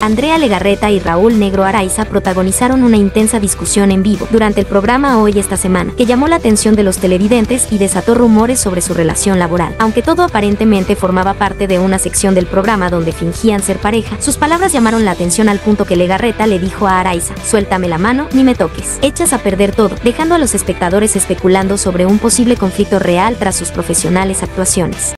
Andrea Legarreta y Raúl Negro Araiza protagonizaron una intensa discusión en vivo durante el programa Hoy esta semana, que llamó la atención de los televidentes y desató rumores sobre su relación laboral. Aunque todo aparentemente formaba parte de una sección del programa donde fingían ser pareja, sus palabras llamaron la atención al punto que Legarreta le dijo a Araiza, suéltame la mano, ni me toques. Echas a perder todo, dejando a los espectadores especulando sobre un posible conflicto real tras sus profesionales actuaciones.